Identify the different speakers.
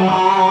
Speaker 1: Música